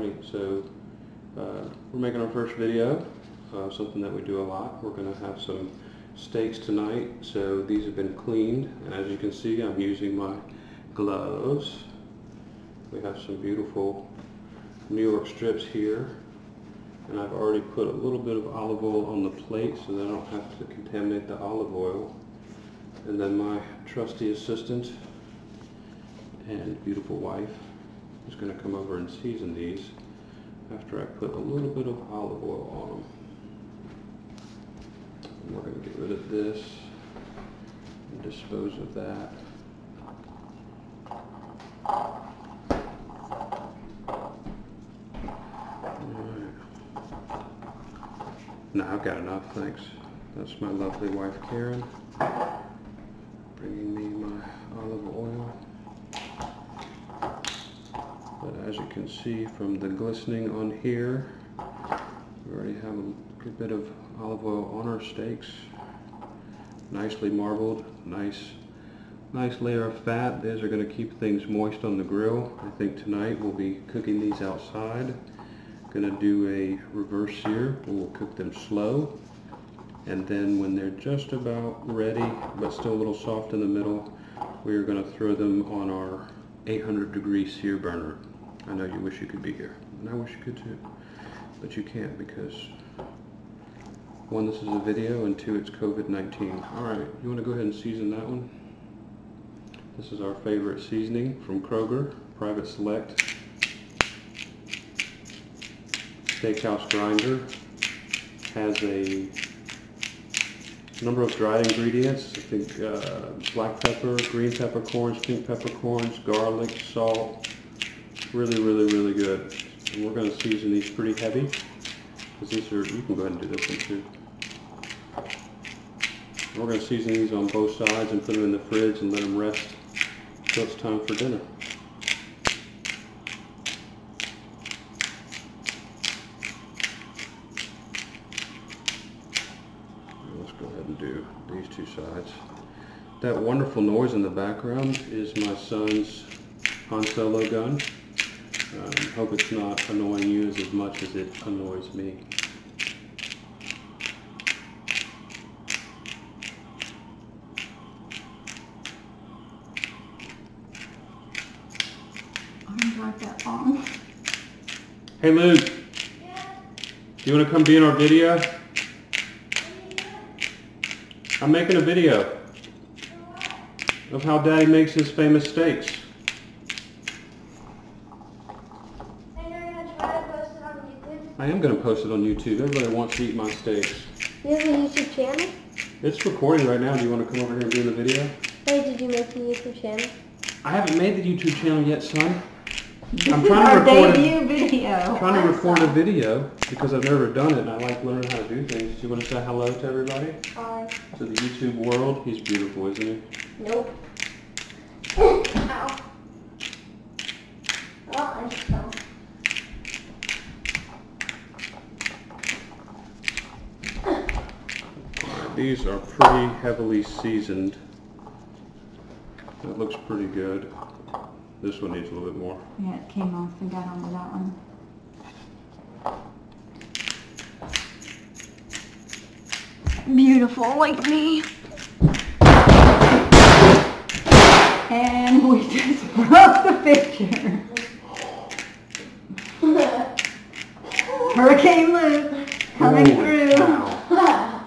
So uh, we're making our first video, uh, something that we do a lot. We're going to have some steaks tonight. So these have been cleaned, and as you can see, I'm using my gloves. We have some beautiful New York strips here, and I've already put a little bit of olive oil on the plate so that I don't have to contaminate the olive oil. And then my trusty assistant and beautiful wife is going to come over and season these after I put a little bit of olive oil on them. And we're going to get rid of this and dispose of that. No, I've got enough, thanks. That's my lovely wife Karen bringing me my olive oil. As you can see from the glistening on here, we already have a good bit of olive oil on our steaks. Nicely marbled, nice nice layer of fat. These are going to keep things moist on the grill. I think tonight we'll be cooking these outside. Going to do a reverse sear. We'll cook them slow. And then when they're just about ready, but still a little soft in the middle, we're going to throw them on our 800 degree sear burner. I know you wish you could be here, and I wish you could too, but you can't because one, this is a video, and two, it's COVID-19. All right, you want to go ahead and season that one? This is our favorite seasoning from Kroger, Private Select. Steakhouse Grinder has a number of dried ingredients. I think uh, black pepper, green peppercorns, pink peppercorns, garlic, salt. Really, really, really good. And we're going to season these pretty heavy. Because these are, you can go ahead and do this one too. We're going to season these on both sides and put them in the fridge and let them rest until it's time for dinner. Let's go ahead and do these two sides. That wonderful noise in the background is my son's Han Solo gun. Um, hope it's not annoying you as, as much as it annoys me. Arms aren't that long. Hey Luke, you want to come be in our video? I'm making a video of how Daddy makes his famous steaks. And you're gonna try to post it on YouTube? I am going to post it on YouTube. Everybody wants to eat my steaks. You have a YouTube channel? It's recording right now. Do you want to come over here and do the video? Hey, did you make the YouTube channel? I haven't made the YouTube channel yet, son. I'm trying to record debut video. I'm trying to record a video because I've never done it and I like learning how to do things. Do you want to say hello to everybody? Hi. To the YouTube world? He's beautiful, isn't he? Nope. Ow. Oh, I just fell. These are pretty heavily seasoned. That looks pretty good. This one needs a little bit more. Yeah, it came off. and got onto that one. Beautiful, like me. And we just broke the picture. Hurricane Luke coming Holy through. cow.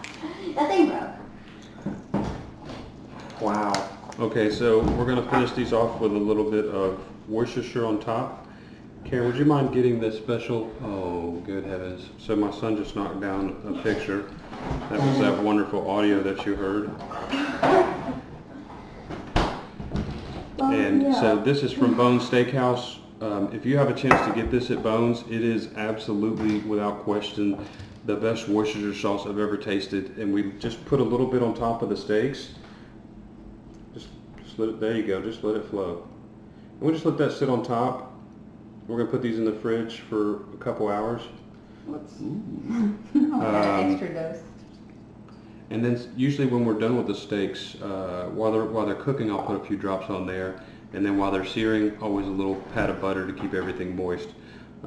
that thing broke. Wow. Okay, so we're gonna finish these off with a little bit of Worcestershire on top. Karen, would you mind getting this special? Oh, good heavens. So my son just knocked down a picture. That was that wonderful audio that you heard. And so this is from Bones Steakhouse. Um, if you have a chance to get this at Bones, it is absolutely, without question, the best Worcestershire sauce I've ever tasted. And we just put a little bit on top of the steaks. Just, just let it, there you go, just let it flow. And we'll just let that sit on top. We're gonna put these in the fridge for a couple hours. Whoops. Um, extra dose. And then usually when we're done with the steaks, uh, while they're while they're cooking, I'll put a few drops on there, and then while they're searing, always a little pat of butter to keep everything moist.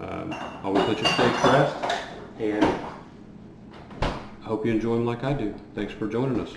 Um, always let your steaks rest, and I hope you enjoy them like I do. Thanks for joining us.